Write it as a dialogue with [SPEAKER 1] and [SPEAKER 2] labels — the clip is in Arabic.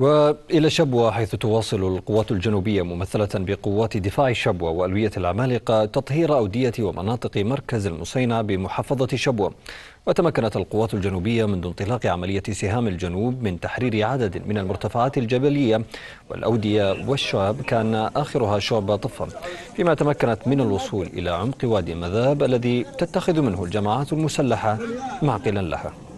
[SPEAKER 1] وإلى شبوة حيث تواصل القوات الجنوبية ممثلة بقوات دفاع شبوة وألوية العمالقة تطهير أودية ومناطق مركز المسينة بمحافظة شبوة. وتمكنت القوات الجنوبية منذ انطلاق عملية سهام الجنوب من تحرير عدد من المرتفعات الجبلية والأودية والشعب كان آخرها شعب طفا. فيما تمكنت من الوصول إلى عمق وادي مذاب الذي تتخذ منه الجماعات المسلحة معقلا لها.